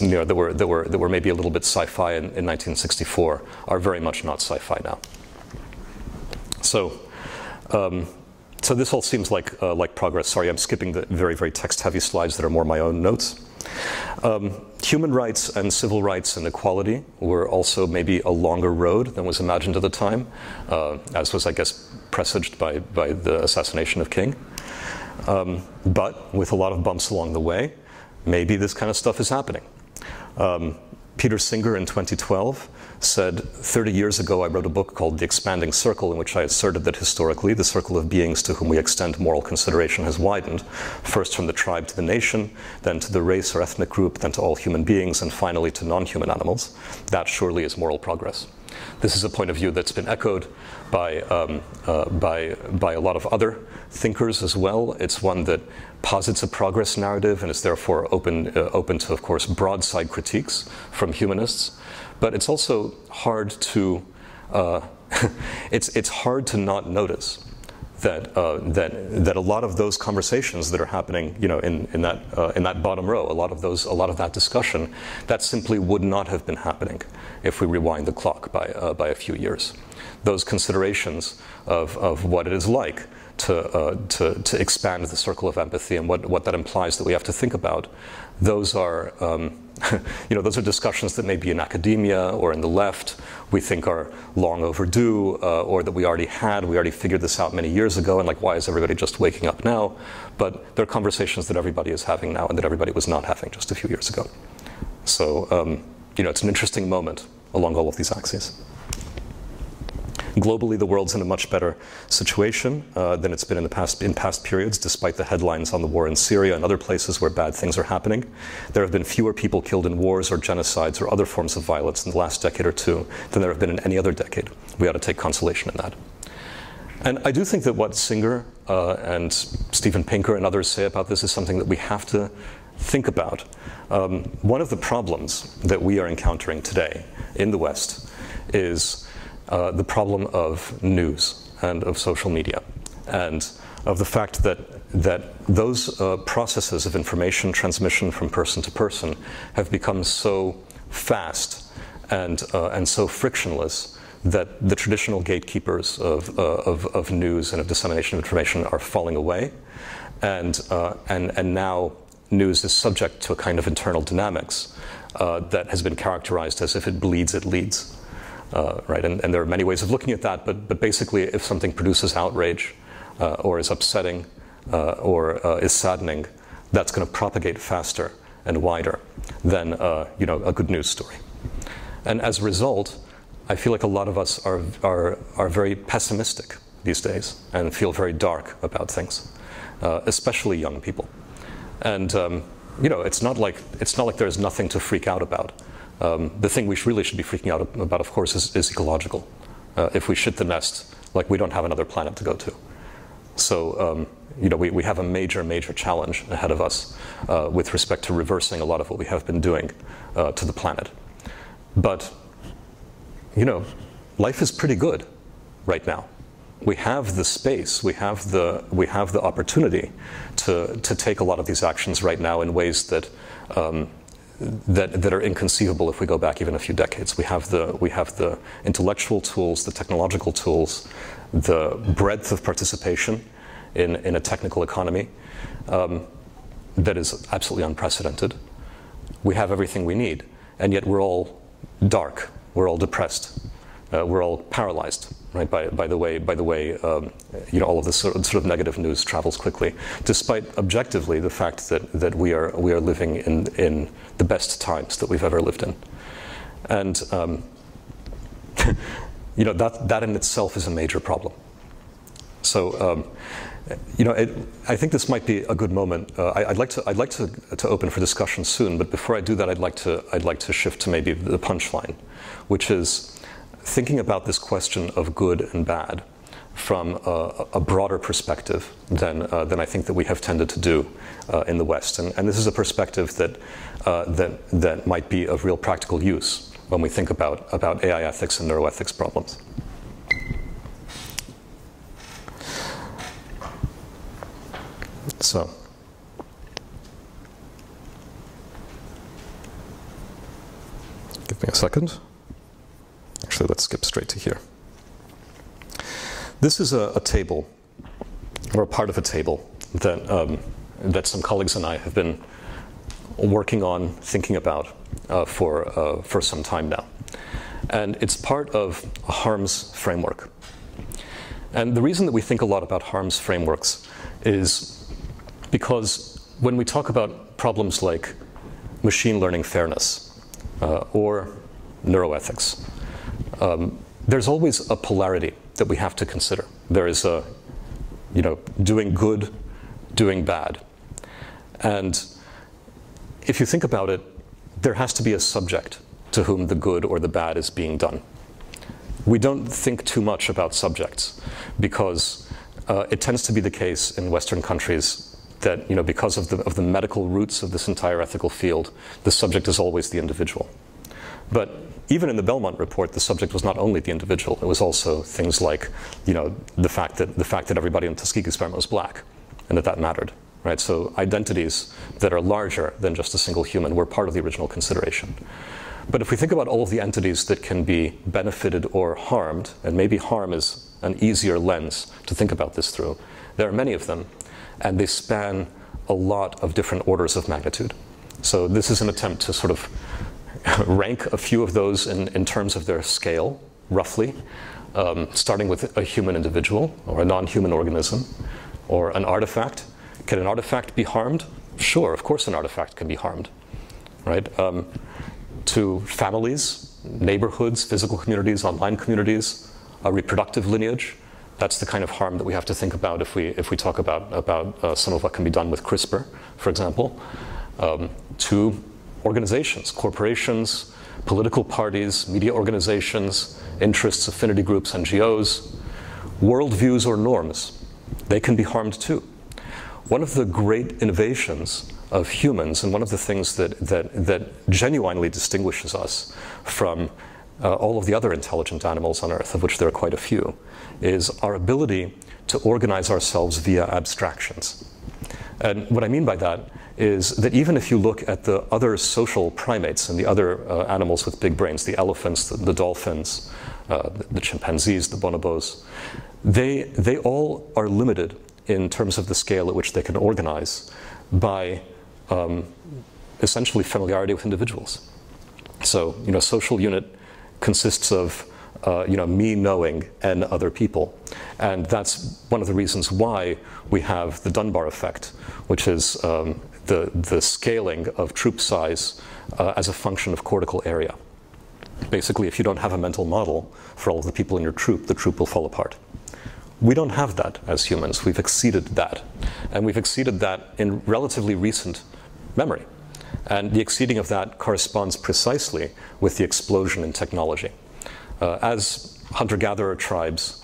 you know, that were that were that were maybe a little bit sci-fi in, in 1964 are very much not sci-fi now. So. Um, so this all seems like uh, like progress. Sorry, I'm skipping the very very text-heavy slides that are more my own notes. Um, human rights and civil rights and equality were also maybe a longer road than was imagined at the time, uh, as was, I guess, presaged by, by the assassination of King. Um, but with a lot of bumps along the way, maybe this kind of stuff is happening. Um, Peter Singer in 2012 said 30 years ago, I wrote a book called The Expanding Circle, in which I asserted that historically the circle of beings to whom we extend moral consideration has widened, first from the tribe to the nation, then to the race or ethnic group, then to all human beings, and finally to non human animals. That surely is moral progress. This is a point of view that's been echoed by, um, uh, by, by a lot of other thinkers as well. It's one that posits a progress narrative and is therefore open, uh, open to, of course, broadside critiques from humanists. But it's also hard to, uh, it's, it's hard to not notice that, uh, that, that a lot of those conversations that are happening, you know, in, in, that, uh, in that bottom row, a lot of those, a lot of that discussion, that simply would not have been happening if we rewind the clock by, uh, by a few years. Those considerations of, of what it is like to, uh, to, to expand the circle of empathy and what, what that implies that we have to think about, those are, um, you know, those are discussions that maybe in academia or in the left we think are long overdue uh, or that we already had. We already figured this out many years ago, and like, why is everybody just waking up now? But they're conversations that everybody is having now and that everybody was not having just a few years ago. So, um, you know, it's an interesting moment along all of these axes. Globally, the world's in a much better situation uh, than it's been in the past in past periods, despite the headlines on the war in Syria and other places where bad things are happening. There have been fewer people killed in wars or genocides or other forms of violence in the last decade or two than there have been in any other decade. We ought to take consolation in that. And I do think that what Singer uh, and Steven Pinker and others say about this is something that we have to think about. Um, one of the problems that we are encountering today in the West is uh, the problem of news and of social media, and of the fact that that those uh, processes of information transmission from person to person have become so fast and uh, and so frictionless that the traditional gatekeepers of, uh, of, of news and of dissemination of information are falling away, and uh, and and now news is subject to a kind of internal dynamics that has been characterized as if it bleeds, it leads. Uh, right? And, and, there are many ways of looking at that, but, but basically, if something produces outrage uh, or is upsetting uh, or uh, is saddening, that's going to propagate faster and wider than uh, you know, a good news story. And as a result, I feel like a lot of us are, are, are very pessimistic these days and feel very dark about things, especially young people. And um, you know, it's not like it's not like there's nothing to freak out about. Um, the thing we really should be freaking out about, of course, is, is ecological. Uh, if we shit the nest, like we don't have another planet to go to. So, um, you know, we, we have a major, major challenge ahead of us uh, with respect to reversing a lot of what we have been doing uh, to the planet. But, you know, life is pretty good right now. We have the space, we have the, we have the opportunity to, to take a lot of these actions right now in ways that um, that, that are inconceivable if we go back even a few decades. We have, the, we have the intellectual tools, the technological tools, the breadth of participation in, in a technical economy um, that is absolutely unprecedented. We have everything we need, and yet we're all dark, we're all depressed, uh, we're all paralyzed right, by, by the way, by the way um, you know, all of this sort of, sort of, negative news travels quickly, despite objectively the fact that, that we, are, we are living in, in the best times that we've ever lived in. And um, you know, that, that in itself is a major problem. So, um, you know, it, I think this might be a good moment. Uh, I, would like to, I'd like to, to open for discussion soon, but before I do that, I'd like to, I'd like to shift to maybe the punchline, which is thinking about this question of good and bad from a, a broader perspective than, uh, than I think that we have tended to do uh, in the West. And, and, this is a perspective that, uh, that, that might be of real practical use when we think about, about AI ethics and neuroethics problems. So, give me a second. Actually, let's skip straight to here. This is a, a table, or a part of a table, that, um, that some colleagues and I have been working on, thinking about uh, for, uh, for some time now. And it's part of a harms framework. And the reason that we think a lot about harms frameworks is because when we talk about problems like machine learning fairness uh, or neuroethics, um, there's always a polarity that we have to consider. There is a, you know, doing good, doing bad. And if you think about it, there has to be a subject to whom the good or the bad is being done. We don't think too much about subjects because uh, it tends to be the case in Western countries that, you know, because of the, of the medical roots of this entire ethical field, the subject is always the individual. But even in the Belmont report, the subject was not only the individual; it was also things like, you know, the fact that the fact that everybody in the Tuskegee experiment was black, and that that mattered, right? So identities that are larger than just a single human were part of the original consideration. But if we think about all of the entities that can be benefited or harmed, and maybe harm is an easier lens to think about this through, there are many of them, and they span a lot of different orders of magnitude. So this is an attempt to sort of rank a few of those in, in terms of their scale, roughly, um, starting with a human individual or a non human organism or an artifact. Can an artifact be harmed? Sure, of course, an artifact can be harmed, right? Um, to families, neighborhoods, physical communities, online communities, a reproductive lineage. That's the kind of harm that we have to think about if we, if we talk about, about uh, some of what can be done with CRISPR, for example. Um, to organizations, corporations, political parties, media organizations, interests, affinity groups, NGOs, worldviews or norms. They can be harmed too. One of the great innovations of humans, and one of the things that, that, that genuinely distinguishes us from uh, all of the other intelligent animals on Earth, of which there are quite a few, is our ability to organize ourselves via abstractions. And what I mean by that is that even if you look at the other social primates and the other uh, animals with big brains, the elephants, the, the dolphins, uh, the, the, chimpanzees, the bonobos, they, they all are limited in terms of the scale at which they can organize by um, essentially familiarity with individuals. So, you know, social unit consists of uh, you know, me knowing and other people. And that's one of the reasons why we have the Dunbar effect, which is um, the, the scaling of troop size uh, as a function of cortical area. Basically, if you don't have a mental model for all of the people in your troop, the troop will fall apart. We don't have that as humans. We've exceeded that. And we've exceeded that in relatively recent memory. And the exceeding of that corresponds precisely with the explosion in technology. Uh, as hunter gatherer tribes,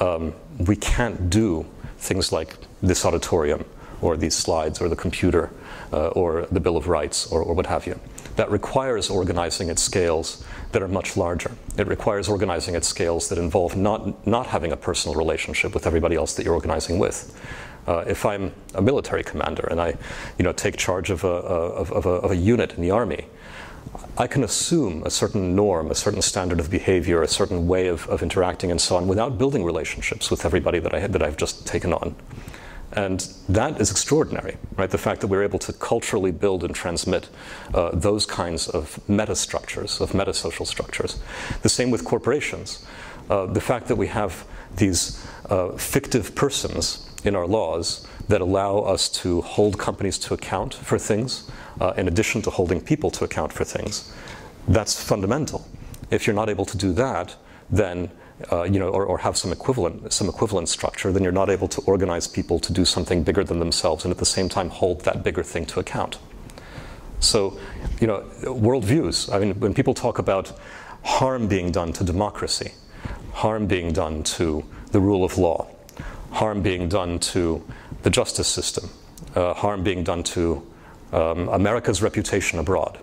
um, we can't do things like this auditorium or these slides or the computer uh, or the Bill of Rights or, or what have you. That requires organizing at scales that are much larger. It requires organizing at scales that involve not, not having a personal relationship with everybody else that you're organizing with. Uh, if I'm a military commander and I you know, take charge of a, of, of, a, of a unit in the army, I can assume a certain norm, a certain standard of behavior, a certain way of, of interacting and so on without building relationships with everybody that, I, that I've just taken on. And that is extraordinary, right? The fact that we're able to culturally build and transmit uh, those kinds of meta structures, of meta social structures. The same with corporations. Uh, the fact that we have these uh, fictive persons in our laws that allow us to hold companies to account for things, uh, in addition to holding people to account for things. That's fundamental. If you're not able to do that, then uh, you know, or, or, have some equivalent, some equivalent structure, then you're not able to organize people to do something bigger than themselves, and at the same time hold that bigger thing to account. So, you know, worldviews. I mean, when people talk about harm being done to democracy, harm being done to the rule of law, harm being done to the justice system, uh, harm being done to um, America's reputation abroad.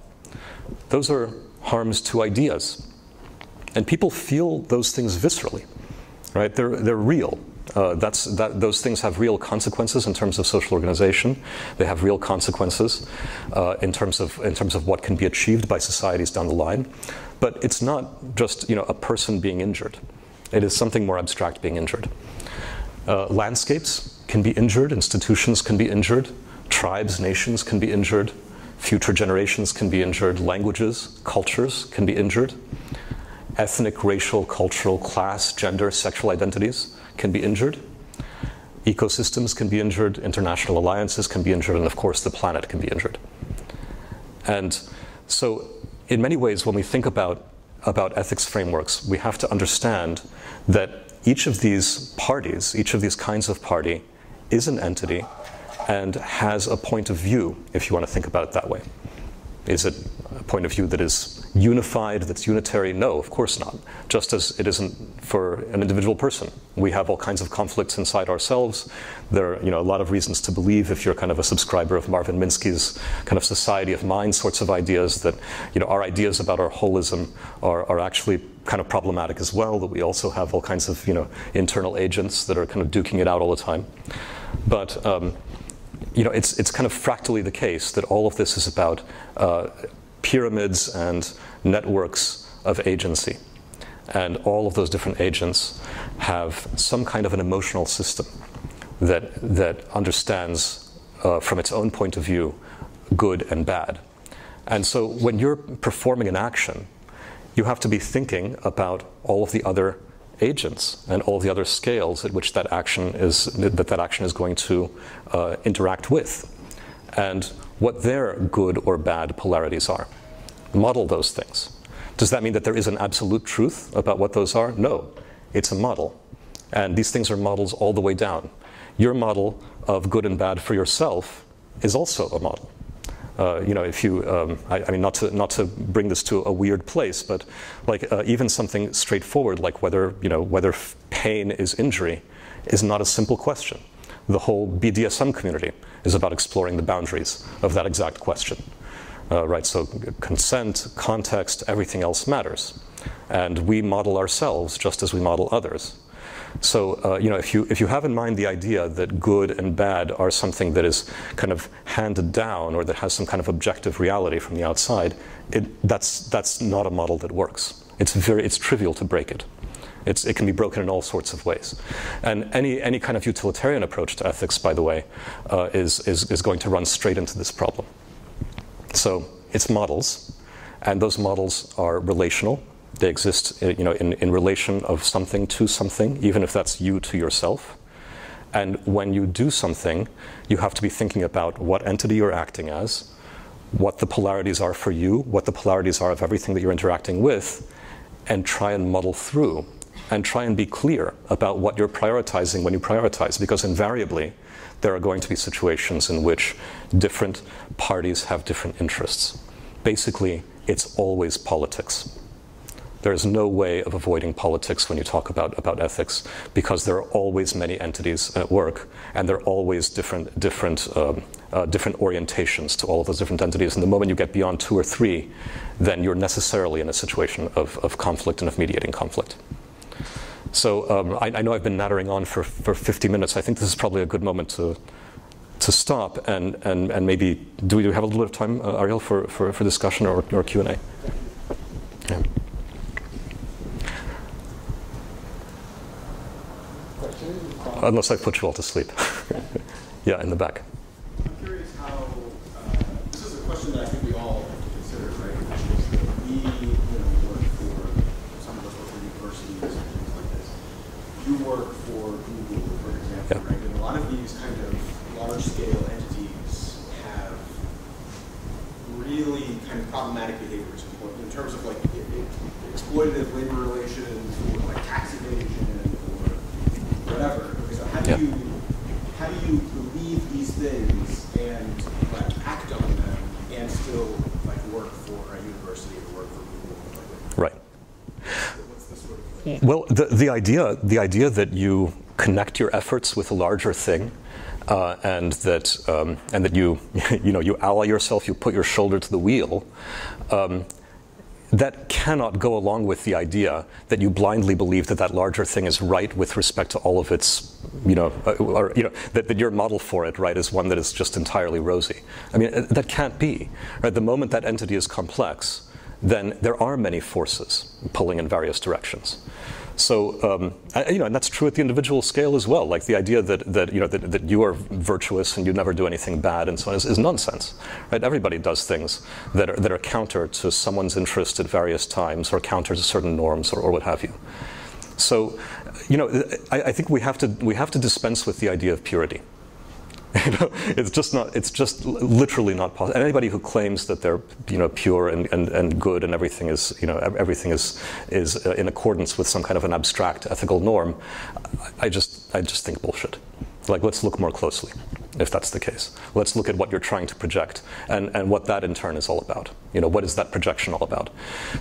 Those are harms to ideas. And people feel those things viscerally, right? They're, they're real. Uh, that's, that, those things have real consequences in terms of social organization. They have real consequences uh, in, terms of, in terms of what can be achieved by societies down the line. But it's not just you know, a person being injured. It is something more abstract being injured. Uh, landscapes can be injured, institutions can be injured, tribes, nations can be injured, future generations can be injured, languages, cultures can be injured, ethnic, racial, cultural, class, gender, sexual identities can be injured. Ecosystems can be injured, international alliances can be injured, and of course, the planet can be injured. And so, in many ways, when we think about, about ethics frameworks, we have to understand that each of these parties, each of these kinds of party, is an entity and has a point of view, if you want to think about it that way. Is it a point of view that is unified, that's unitary? No, of course not. Just as it isn't for an individual person. We have all kinds of conflicts inside ourselves. There are you know, a lot of reasons to believe, if you're kind of a subscriber of Marvin Minsky's kind of society of mind sorts of ideas, that you know, our ideas about our holism are, are actually kind of problematic as well, that we also have all kinds of you know, internal agents that are kind of duking it out all the time. But um, you know, it's, it's kind of fractally the case that all of this is about uh, pyramids and networks of agency. And all of those different agents have some kind of an emotional system that, that understands, uh, from its own point of view, good and bad. And so when you're performing an action, you have to be thinking about all of the other agents and all the other scales at which that action is that that action is going to uh, interact with, and what their good or bad polarities are. Model those things. Does that mean that there is an absolute truth about what those are? No, it's a model, and these things are models all the way down. Your model of good and bad for yourself is also a model. Uh, you know, if you, um, I, I, mean, not to, not to bring this to a weird place, but like uh, even something straightforward, like whether, you know, whether pain is injury, is not a simple question. The whole BDSM community is about exploring the boundaries of that exact question. Uh, right, so consent, context, everything else matters. And we model ourselves just as we model others. So, uh, you know, if you, if you have in mind the idea that good and bad are something that is kind of handed down or that has some kind of objective reality from the outside, it, that's, that's not a model that works. It's, very, it's trivial to break it. It's, it can be broken in all sorts of ways. And any, any kind of utilitarian approach to ethics, by the way, uh, is, is, is going to run straight into this problem. So it's models, and those models are relational, they exist uh, you know, in, in relation of something to something, even if that's you to yourself. And when you do something, you have to be thinking about what entity you're acting as, what the polarities are for you, what the polarities are of everything that you're interacting with, and try and muddle through and try and be clear about what you're prioritizing when you prioritize, because invariably there are going to be situations in which different parties have different interests. Basically, it's always politics. There's no way of avoiding politics when you talk about, about ethics because there are always many entities at work and there are always different, different, um, uh, different orientations to all of those different entities. And the moment you get beyond two or three, then you're necessarily in a situation of, of conflict and of mediating conflict. So um, I, I, know I've been nattering on for, for 50 minutes. I think this is probably a good moment to, to stop and, and, and maybe, do we have a little bit of time, uh, Ariel, for, for, for discussion or, or Q&A? Yeah. Unless I put you all to sleep. yeah, in the back. I'm curious how, uh, this is a question that I think we all consider, right? Which is that we, you know, work for, some of us work for universities and things like this. You work for Google, for example, Yeah. right? And a lot of these kind of large-scale entities have really kind of problematic behaviors in in terms of like i- i- exploitative labor relations or like tax evasion or whatever. Okay, so how do Yeah. you how do you believe these things and like act on them and still like work for a university or work for Google? Like, Right. what's the sort of like, Well, the, the idea the idea that you connect your efforts with a larger thing, uh, and that um, and that you you know you ally yourself, you put your shoulder to the wheel. Um, that cannot go along with the idea that you blindly believe that that larger thing is right with respect to all of its, you know, uh, or you know that, that your model for it, right, is one that is just entirely rosy. I mean, uh, that can't be. Right? The moment that entity is complex, then there are many forces pulling in various directions. So, um, I, you know, and that's true at the individual scale as well. Like the idea that, that you know that, that you are virtuous and you never do anything bad and so on is, is nonsense, right? Everybody does things that are, that are counter to someone's interest at various times or counter to certain norms or, or what have you. So, you know, I, I think we have to we have to dispense with the idea of purity. It's just not. It's just literally not possible. And anybody who claims that they're, you know, pure and, and, and good and everything is, you know, everything is is uh, in accordance with some kind of an abstract ethical norm, I just I just think bullshit. Like, let's look more closely, if that's the case. Let's look at what you're trying to project and, and what that in turn is all about. You know, what is that projection all about?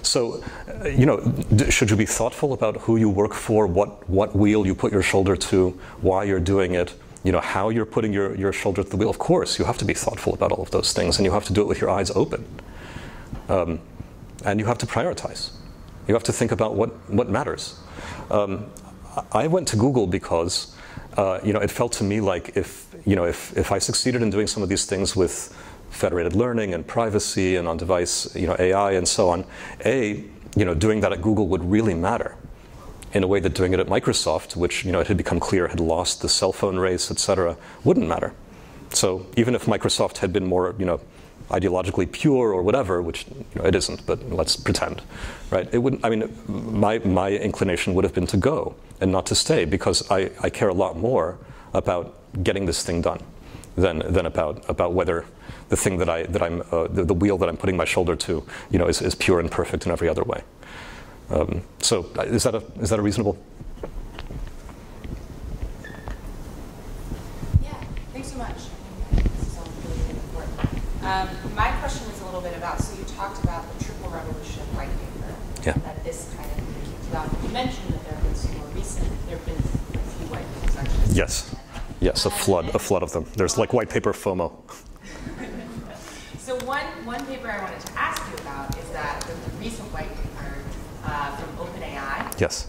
So, uh, you know, should you be thoughtful about who you work for, what what wheel you put your shoulder to, why you're doing it? You know how you're putting your, your shoulder to the wheel. Of course you have to be thoughtful about all of those things and you have to do it with your eyes open. Um, and you have to prioritize. You have to think about what, what matters. Um, i went to google because uh, you know it felt to me like if you know if, if i succeeded in doing some of these things with federated learning and privacy and on device you know ai and so on a you know doing that at google would really matter in a way that doing it at Microsoft, which you know it had become clear had lost the cell phone race, et cetera, wouldn't matter. So even if Microsoft had been more, you know, ideologically pure or whatever, which you know, it isn't, but let's pretend, right? It wouldn't. I mean, my my inclination would have been to go and not to stay because I, I care a lot more about getting this thing done than than about about whether the thing that I that I'm uh, the, the wheel that I'm putting my shoulder to, you know, is, is pure and perfect in every other way. Um, so uh, is that a is that a reasonable? Yeah, thanks so much. This is all really important. Um, my question is a little bit about, so you talked about the triple revolution white paper. Yeah. That this kind of kicked you mentioned that there have been some more recent, there have been a few white papers actually. Yes, yes, a flood, a flood of them. There's like white paper FOMO. So one, one paper I wanted to ask you about is that the recent white paper uh, from OpenAI, Yes,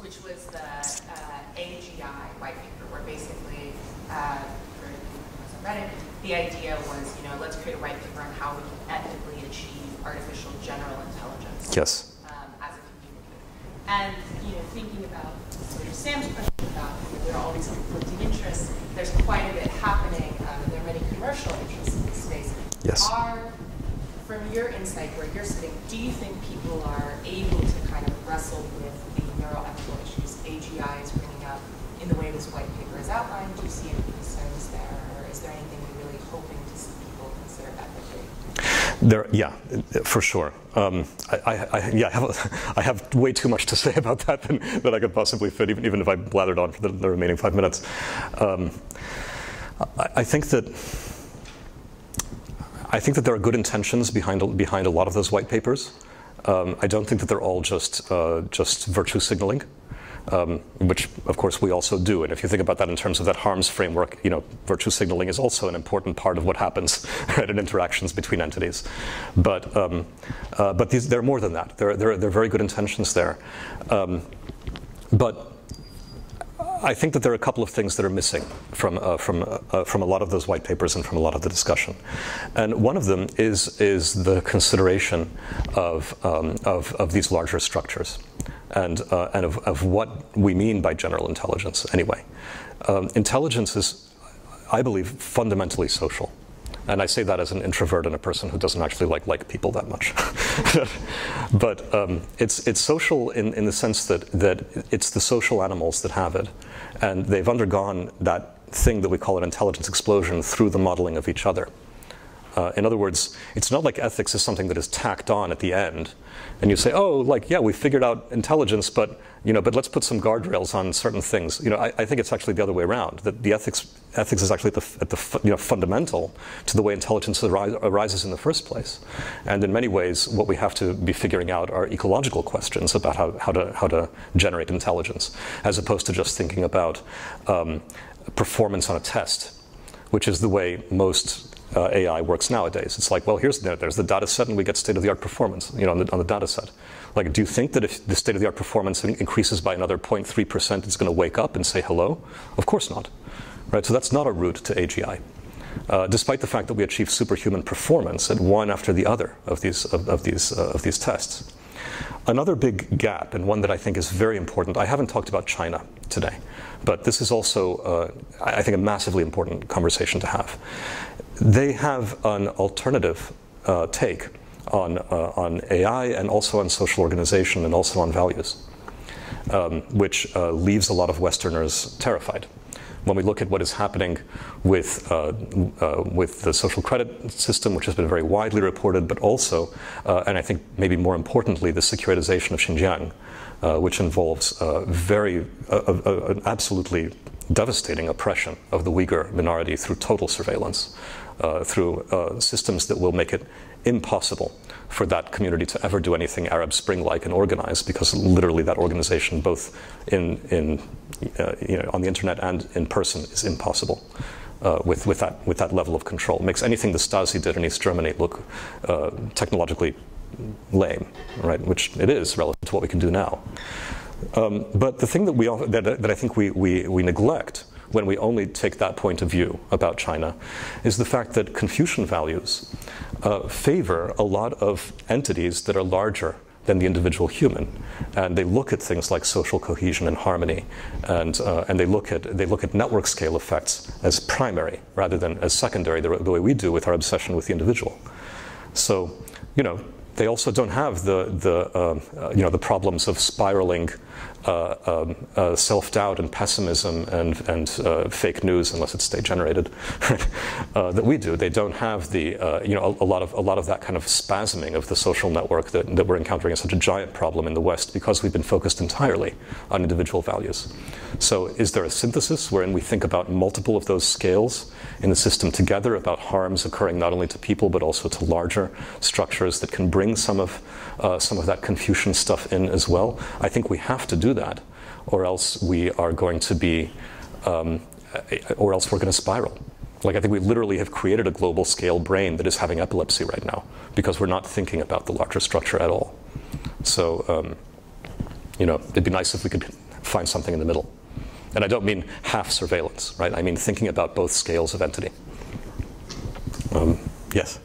which was the uh, AGI white paper, where basically, uh, for who the idea was, you know, let's create a white paper on how we can ethically achieve artificial general intelligence yes, um, as a community. And, you know, thinking about sort of Sam's question about, you know, there are all these conflicting interests, there's quite a bit happening, um, there are many commercial interests in this space. Yes. Are, from your insight where you're sitting, do you think people are able to kind of wrestle with the neuroethical issues AGI is bringing up in the way this white paper is outlined, do you see any concerns there, or is there anything you're really hoping to see people consider ethically? There, yeah, for sure. Um, I, I, I, yeah, I have, I have way too much to say about that than, than I could possibly fit, even, even if I blathered on for the, the remaining five minutes. Um, I think that I think that there are good intentions behind behind a lot of those white papers. Um, I don't think that they're all just uh, just virtue signaling, um, which of course we also do. And if you think about that in terms of that harms framework, you know, virtue signaling is also an important part of what happens right, in interactions between entities. But um, uh, but these, they're more than that. There there are very good intentions there, um, but I think that there are a couple of things that are missing from, uh, from, uh, from a lot of those white papers and from a lot of the discussion. And one of them is, is the consideration of, um, of, of these larger structures and, uh, and of, of what we mean by general intelligence anyway. Um, intelligence is, I believe, fundamentally social. And I say that as an introvert and a person who doesn't actually like like people that much. but um, it's it's social in, in the sense that that it's the social animals that have it, and they've undergone that thing that we call an intelligence explosion through the modeling of each other. Uh, in other words, it's not like ethics is something that is tacked on at the end, and you say, "Oh, like yeah, we figured out intelligence, but you know, but let's put some guardrails on certain things." You know, I, I think it's actually the other way around. That the ethics ethics is actually at the, at the you know fundamental to the way intelligence arises in the first place, and in many ways, what we have to be figuring out are ecological questions about how, how to how to generate intelligence, as opposed to just thinking about um, performance on a test, which is the way most uh, AI works nowadays. It's like, well, here's the, there's the data set, and we get state of the art performance, you know, on the, on the data set. Like, do you think that if the state of the art performance increases by another 0.3%, it's going to wake up and say hello? Of course not. Right? So that's not a route to AGI. Uh, despite the fact that we achieve superhuman performance at one after the other of these, of, of these, uh, of these tests. Another big gap, and one that I think is very important, I haven't talked about China today, but this is also, uh, I think, a massively important conversation to have. They have an alternative uh, take on, uh, on AI and also on social organization and also on values, um, which uh, leaves a lot of Westerners terrified. When we look at what is happening with, uh, uh, with the social credit system, which has been very widely reported, but also, uh, and I think maybe more importantly, the securitization of Xinjiang, which involves very, absolutely devastating oppression of the Uyghur minority through total surveillance, uh, through uh, systems that will make it impossible for that community to ever do anything Arab Spring like and organize, because literally that organization, both in, in, uh, you know, on the internet and in person, is impossible. Uh, with, with, that, with that level of control. It makes anything the Stasi did in East Germany look uh, technologically lame, right? Which it is relative to what we can do now. Um, but the thing that, we, that, that I think we, we, we neglect when we only take that point of view about China is the fact that Confucian values uh, favor a lot of entities that are larger than the individual human, and they look at things like social cohesion and harmony, and uh, and they look at they look at network scale effects as primary rather than as secondary, the, the way we do with our obsession with the individual. So, you know, they also don't have the the uh, uh you know the problems of spiraling uh, um, uh, self-doubt and pessimism and, and uh, fake news, unless it's state-generated, uh, that we do. They don't have the, you know, a, a, lot of a lot of that kind of spasming of the social network that, that we're encountering as such a giant problem in the West because we've been focused entirely on individual values. So, is there a synthesis wherein we think about multiple of those scales in the system together about harms occurring not only to people but also to larger structures that can bring some of some of that Confucian stuff in as well? I think we have to do that, or else we are going to be, um, or else we're going to spiral. Like, I think we literally have created a global scale brain that is having epilepsy right now because we're not thinking about the larger structure at all. So, um, you know, it'd be nice if we could find something in the middle. And I don't mean half surveillance, right? I mean thinking about both scales of entity. Um, yes?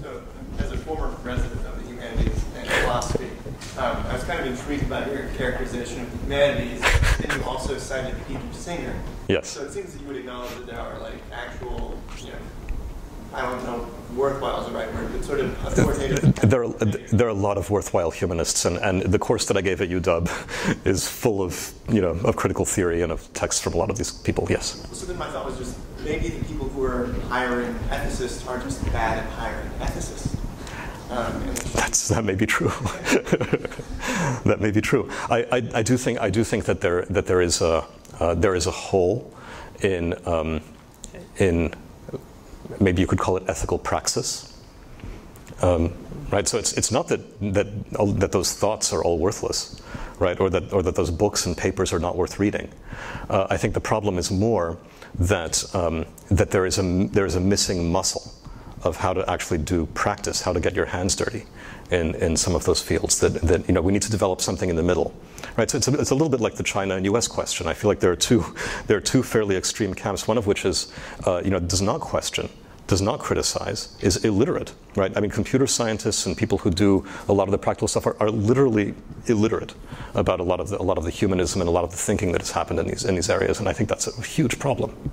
So, as a former resident of the humanities and philosophy, um, I was kind of intrigued by your characterization of the humanities, and you also cited Peter Singer. Yes. So it seems that you would acknowledge that there are like actual, you know, I don't know, worthwhile is the right word, but sort of authoritative. There are, there are a lot of worthwhile humanists, and, and the course that I gave at UW is full of, you know, of critical theory and of texts from a lot of these people, yes. So then my thought was just maybe the people who are hiring ethicists are just bad at hiring ethicists. Um, That's, that may be true. that may be true. I, I, I do think I do think that there that there is a uh, there is a hole in um, in maybe you could call it ethical praxis. Um, right. So it's it's not that that that those thoughts are all worthless, right? Or that or that those books and papers are not worth reading. Uh, I think the problem is more that um, that there is a there is a missing muscle of how to actually do practice, how to get your hands dirty in, in some of those fields. That, that you know we need to develop something in the middle, right? So it's a, it's a little bit like the China and U.S. question. I feel like there are two there are two fairly extreme camps. One of which is uh, you know does not question, does not criticize, is illiterate, right? I mean, computer scientists and people who do a lot of the practical stuff are, are literally illiterate about a lot of the, a lot of the humanism and a lot of the thinking that has happened in these in these areas, and I think that's a huge problem.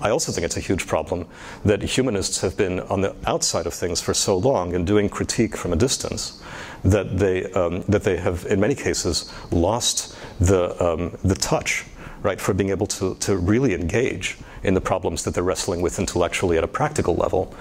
I also think it's a huge problem that humanists have been on the outside of things for so long and doing critique from a distance that they, um, that they have, in many cases, lost the, um, the touch, right, for being able to, to really engage in the problems that they're wrestling with intellectually at a practical level.